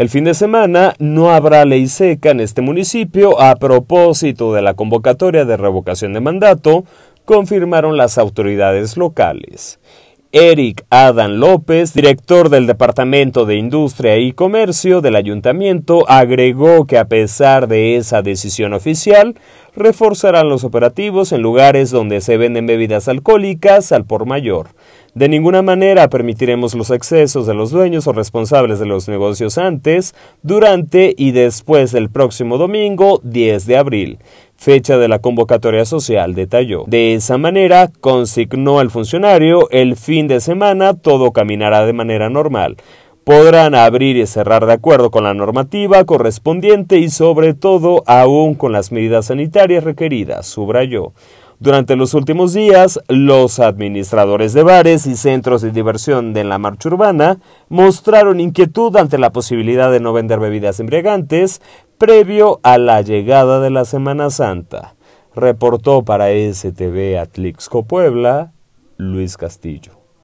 El fin de semana no habrá ley seca en este municipio a propósito de la convocatoria de revocación de mandato, confirmaron las autoridades locales. Eric Adán López, director del Departamento de Industria y Comercio del Ayuntamiento, agregó que a pesar de esa decisión oficial, reforzarán los operativos en lugares donde se venden bebidas alcohólicas al por mayor. De ninguna manera permitiremos los excesos de los dueños o responsables de los negocios antes, durante y después del próximo domingo 10 de abril fecha de la convocatoria social, detalló. De esa manera, consignó el funcionario, el fin de semana todo caminará de manera normal. Podrán abrir y cerrar de acuerdo con la normativa correspondiente y sobre todo aún con las medidas sanitarias requeridas, subrayó. Durante los últimos días, los administradores de bares y centros de diversión de la marcha urbana mostraron inquietud ante la posibilidad de no vender bebidas embriagantes previo a la llegada de la Semana Santa. Reportó para STV Atlixco Puebla Luis Castillo.